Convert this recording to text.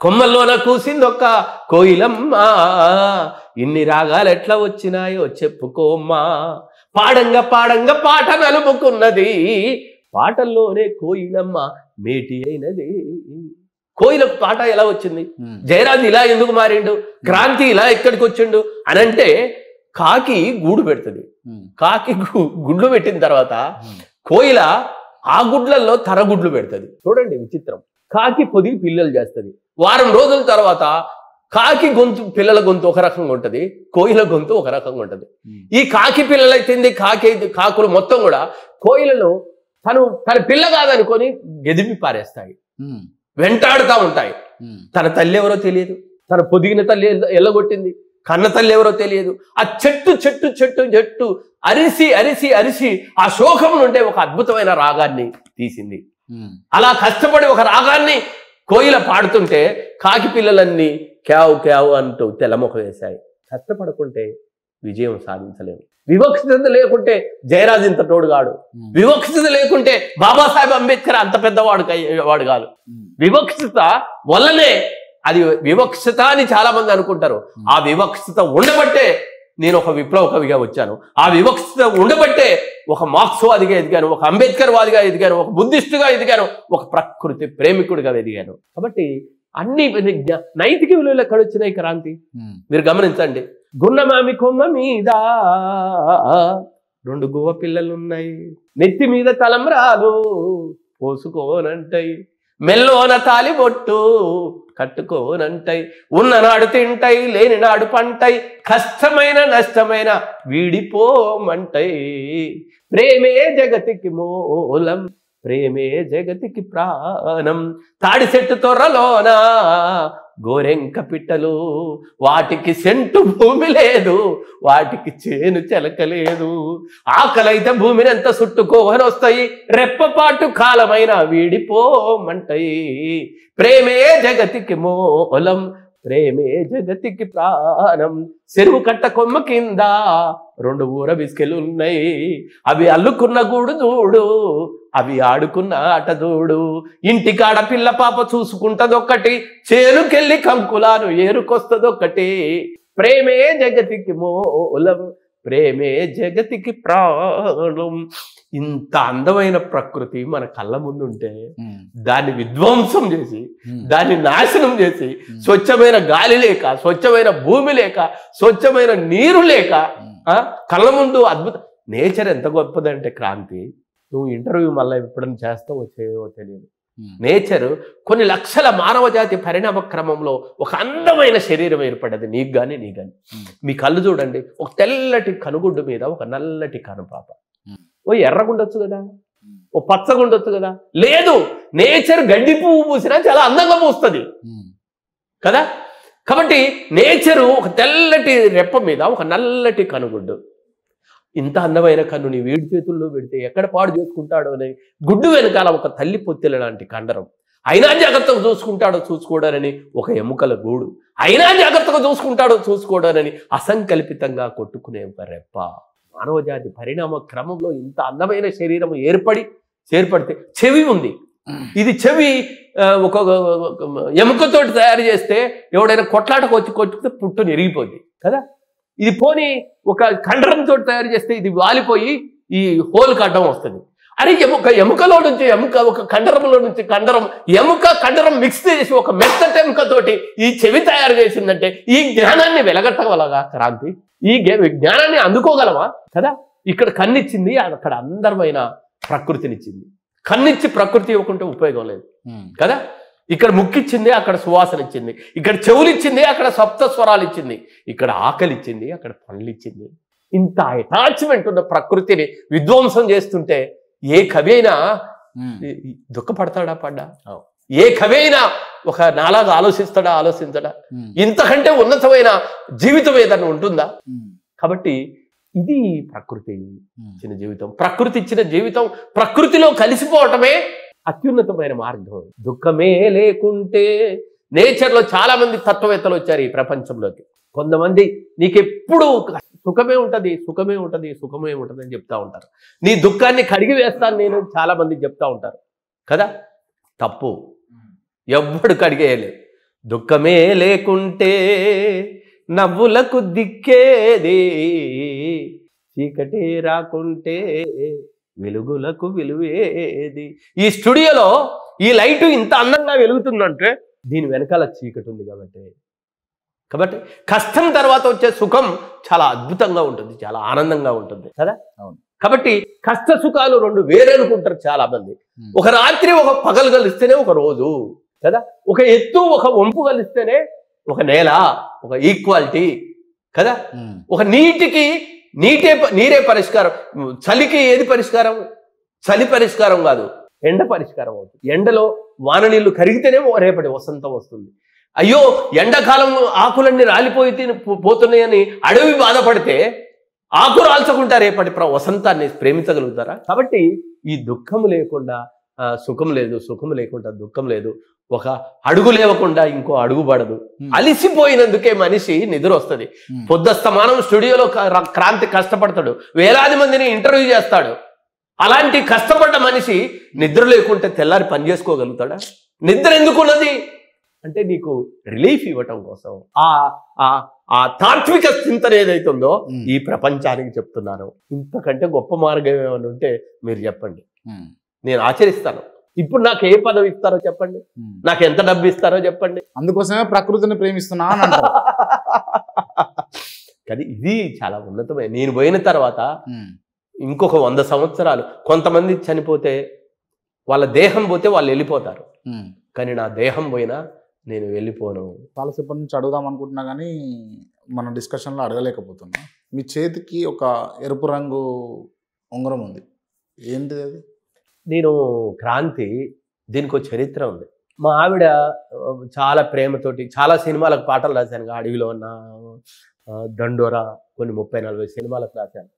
కొమ్మల్లోన కూసిందొక్క కోయిలమ్మ. ఇన్ని రాగాలు ఎట్లా వచ్చినాయో చెప్పుకోమ్మా. పాడంగా పాడంగా పాట నలుపుకున్నది పాటల్లోనే కోయిలమ్మ మేటి అయినది. కోయిలకు పాట ఎలా వచ్చింది? జయరాజు ఇలా ఎందుకు మారిండు? క్రాంతి ఇలా ఎక్కడికి వచ్చిండు? అని అంటే కాకి గూడు పెడుతుంది. కాకి గుడ్లు పెట్టిన తర్వాత కోయిల ఆ గుడ్లల్లో తన గుడ్లు పెడుతుంది. చూడండి విచిత్రం. కాకి పొదిగి పిల్లలు చేస్తుంది. వారం రోజుల తర్వాత కాకి గొంతు పిల్లల గొంతు ఒక రకంగా ఉంటది కోయిల గొంతు ఒక రకంగా ఉంటది. ఈ కాకి పిల్లలైతుంది కాకి కాకులు మొత్తం కూడా కోయిలలో తను తన పిల్ల కాదనుకొని గెదిమి పారేస్తాయి. వెంటాడుతూ ఉంటాయి. తన తల్లి ఎవరో తెలియదు. తన పొదిగిన తల్లి ఎల్ల- ఎల్లగొట్టింది. కన్న తల్లి ఎవరో తెలియదు. ఆ చెట్టు చెట్టు చెట్టు చెట్టు అరిసి అరిసి అరిసి ఆ శోకం నుండే ఒక అద్భుతమైన రాగాన్ని తీసింది. అలా కష్టపడి ఒక రాగాన్ని కోయిల పాడుతుంటే కాకి పిల్లలన్నీ క్యావు క్యావు అంటూ తెల్లముఖ వేశాయి. కష్టపడకుంటే విజయం సాధించలేము. వివక్షత లేకుంటే జయరాజ్ ఇంత తోడుగాడు. వివక్షత లేకుంటే బాబాసాహెబ్ అంబేద్కర్ అంత పెద్దవాడు వాడు కాదు. వివక్షత వల్లనే అది వివక్షత అని చాలా మంది అనుకుంటారు. ఆ వివక్షత ఉండబట్టే నేను ఒక విప్లవ కవిగా వచ్చాను. ఆ వివక్షత ఉండబట్టే ఒక మార్క్స్వాదిగా ఎదిగాను ఒక అంబేద్కర్ వాదిగా ఎదిగాను ఒక బుద్ధిస్టుగా ఎదిగాను ఒక ప్రకృతి ప్రేమికుడిగా ఎదిగాను. కాబట్టి అన్ని నైతిక విలువలు ఎక్కడ వచ్చినాయి క్రాంతి? మీరు గమనించండి. గున్నమామి కొమ్మ మీద రెండు గువ్వ పిల్లలు ఉన్నాయి నెత్తి మీద తలంబ్రాలు పోసుకోనంటాయి మెల్లోన తాలి బొట్టు కట్టుకోనంటై ఉన్ననాడు తింటాయి లేని నాడు పంటై కష్టమైన నష్టమైన విడిపోమంటై. ప్రేమే జగతికి మూలం ప్రేమే జగతికి ప్రాణం తాడి చెట్టు తొర్రలోనా గోరెంక పిట్టలు. వాటికి సెంటు భూమి లేదు. వాటికి చేను చెలకలేదు ఆకలైతే భూమిని ఎంత చుట్టుకోవని వస్తాయి. రెప్పపాటు కాలమైన వీడిపోమంటాయి. ప్రేమే జగతికి మూలం ప్రేమే జగతికి ప్రాణం. చెరువు కట్ట కొమ్మ కింద రెండు ఊర బిస్కెలు ఉన్నాయి అవి అల్లుకున్న గూడు చూడు. అవి ఆడుకున్న ఆట చూడు ఇంటికాడ పిల్ల పాప చూసుకుంటదొక్కటి. చేనుకెళ్ళి కంకులాను ఏరుకొస్తదొక్కటి. ప్రేమే జగతికి మూలం ప్రేమే జగతికి ప్రాణం. ఇంత అందమైన ప్రకృతి మన కళ్ళ ముందు ఉంటే దాన్ని విధ్వంసం చేసి దాన్ని నాశనం చేసి స్వచ్ఛమైన గాలి లేక స్వచ్ఛమైన భూమి లేక స్వచ్ఛమైన నీరు లేక కళ్ళ ముందు అద్భుత నేచర్ ఎంత గొప్పదంటే క్రాంతి. నువ్వు ఇంటర్వ్యూ మళ్ళీ ఎప్పుడైనా చేస్తావో చేయవో తెలియదు. నేచర్ కొన్ని లక్షల మానవ జాతి పరిణామ క్రమంలో ఒక అందమైన శరీరం ఏర్పడ్డది. నీకు కానీ నీకు కానీ మీ కళ్ళు చూడండి ఒక తెల్లటి కనుగుడ్డు మీద ఒక నల్లటి కనుపాప. ఓ ఎర్రగుండొచ్చు కదా? ఓ పచ్చగుండొచ్చు కదా? లేదు నేచర్ గడ్డి పువ్వు పూసినా చాలా అందంగా పూస్తుంది. కదా? కాబట్టి నేచరు ఒక తెల్లటి రెప్ప మీద ఒక నల్లటి కనుగుడ్డు. ఇంత అందమైన కన్ను నీ వీడి చేతుల్లో పెడితే ఎక్కడ పాడు చేసుకుంటాడో అని గుడ్డు వెనకాల ఒక తల్లి పొత్తిల లాంటి కండరం. అయినా జాగ్రత్తగా చూసుకుంటాడో చూసుకోడానని ఒక ఎముకల గూడు. అయినా జాగ్రత్తగా చూసుకుంటాడో చూసుకోడానని అసంకల్పితంగా కొట్టుకునే ఒక రెప్ప. మానవజాతి పరిణామ క్రమంలో ఇంత అందమైన శరీరం ఏర్పడి ఏర్పడితే చెవి ఉంది. ఇది చెవి ఒక ఒక ఎముకతోటి తయారు చేస్తే ఎవడైనా కొట్లాటకు వచ్చి కొట్టుకుంటే పుట్టుని ఎరిగిపోద్ది కదా? ఇది పోని ఒక కండరంతో తయారు చేస్తే ఇది వాలిపోయి ఈ హోల్ కడ్డం వస్తుంది. అరే ఎముక ఎముకలో నుంచి ఎముక ఒక కండరంలో నుంచి కండరం ఎముక కండరం మిక్స్ చేసి ఒక మెత్తటి ఎముకతోటి ఈ చెవి తయారు చేసిందంటే ఈ జ్ఞానాన్ని వెలగట్టగలగా క్రాంతి? ఈ జ్ఞానాన్ని అందుకోగలమా కదా ఇక్కడ కన్నిచ్చింది అక్కడ అందరమైన ప్రకృతినిచ్చింది. కన్నిచ్చి ప్రకృతి ఇవ్వకుంటే ఉపయోగం లేదు. ఉమ్, కదా? ఇక్కడ ముక్కిచ్చింది అక్కడ సువాసన ఇచ్చింది. ఇక్కడ చెవులు ఇచ్చింది అక్కడ సప్త స్వరాలు ఇచ్చింది. ఇక్కడ ఆకలి ఇచ్చింది అక్కడ పనులు ఇచ్చింది ఇంత అటాచ్మెంట్ ఉన్న ప్రకృతిని విధ్వంసం చేస్తుంటే ఏ కవి అయినా దుఃఖపడతాడా పడ్డా. ఏ కవి అయినా ఒక నాలాగా ఆలోచిస్తాడా ఆలోచించడా? ఇంతకంటే ఉన్నతమైన జీవితం ఏదన్నా ఉంటుందా? కాబట్టి ఇది ప్రకృతి ఇచ్చిన జీవితం. ప్రకృతి ఇచ్చిన జీవితం ప్రకృతిలో కలిసిపోవటమే అత్యున్నతమైన మార్గం. దుఃఖమే లేకుంటే నేచర్లో చాలా మంది తత్వవేత్తలు వచ్చారు ఈ ప్రపంచంలోకి. కొంతమంది నీకెప్పుడు సుఖమే ఉంటుంది సుఖమే ఉంటుంది సుఖమే ఉంటది అని చెప్తా ఉంటారు. నీ దుఃఖాన్ని కడిగి వేస్తాను నేను చాలా మంది చెప్తా ఉంటారు. కదా? తప్పు. ఎవ్వడు కడిగేయలే. దుఃఖమే లేకుంటే నవ్వులకు దిక్కేది. చీకటి రాకుంటే వెలుగులకు విలువేది? ఈ స్టూడియోలో ఈ లైట్ ఇంత అందంగా వెలుగుతుందంటే దీని వెనకాల చీకటి ఉంది కాబట్టి. కాబట్టి కష్టం తర్వాత వచ్చే సుఖం చాలా అద్భుతంగా ఉంటుంది చాలా ఆనందంగా ఉంటుంది. కదా అవును. కాబట్టి కష్ట సుఖాలు రెండు వేరే అనుకుంటారు చాలా మంది. ఒక రాత్రి ఒక పగలు కలిస్తేనే ఒక రోజు. కదా ఒక ఎత్తు ఒక వంపు కలిస్తేనే ఒక నేల ఒక ఈక్వాలిటీ కదా? ఒక నీటికి నీటే నీరే పరిష్కారం. చలికి ఏది పరిష్కారం? చలి పరిష్కారం కాదు. ఎండ పరిష్కారం అవుతుంది. ఎండలో వాన నీళ్ళు కరిగితేనే రేపటి వసంతం వస్తుంది. అయ్యో ఎండాకాలం ఆకులన్నీ రాలిపోయి తిని- పో- పోతున్నాయని అడవి బాధపడితే ఆకు రాల్చకుండా రేపటి ప్ర- వసంతాన్ని ప్రేమించగలుగుతారా? కాబట్టి ఈ దుఃఖం లేకుండా సుఖం లేదు సుఖం లేకుండా దుఃఖం లేదు. ఒక అడుగు లేవకుండా ఇంకో అడుగు పడదు. అలిసిపోయినందుకే మనిషి నిద్ర వస్తుంది పొద్దుస్తమానం స్టూడియోలో క్రాంతి కష్టపడతాడు. వేలాది మందిని ఇంటర్వ్యూ చేస్తాడు. అలాంటి కష్టపడ్డ మనిషి నిద్ర లేకుంటే తెల్లారి పని చేసుకోగలుగుతాడా? నిద్ర ఎందుకున్నది? అంటే నీకు రిలీఫ్ ఇవ్వటం కోసం. ఆ ఆ ఆ తాత్విక చింతన ఏదైతే ఉందో ఈ ప్రపంచానికి చెప్తున్నాను. ఇంతకంటే గొప్ప మార్గం ఏమైనా ఉంటే మీరు చెప్పండి. నేను ఆచరిస్తాను. ఇప్పుడు నాకు ఏ పదవి ఇస్తారో చెప్పండి. నాకు ఎంత డబ్బు ఇస్తారో చెప్పండి. అందుకోసమే ప్రకృతిని ప్రేమిస్తున్నా కానీ ఇది చాలా ఉన్నతమైన నేను పోయిన తర్వాత ఇంకొక వంద సంవత్సరాలు కొంతమంది చనిపోతే వాళ్ళ దేహం పోతే వాళ్ళు వెళ్ళిపోతారు. కానీ నా దేహం పోయినా నేను వెళ్ళిపోను. చాలాసేపటి నుంచి అడుగుదాం అనుకుంటున్నా కానీ మన డిస్కషన్లో అడగలేకపోతున్నా. మీ చేతికి ఒక ఎరుపు రంగు ఉంగరం ఉంది. ఏంటిది అది? నేను క్రాంతి దీనికి చరిత్ర ఉంది. మా ఆవిడ చాలా ప్రేమతోటి చాలా సినిమాలకు పాటలు రాశాను. అడవిలో ఉన్న దండోరా కొన్ని ముప్పై నలభై సినిమాలకు రాశాను.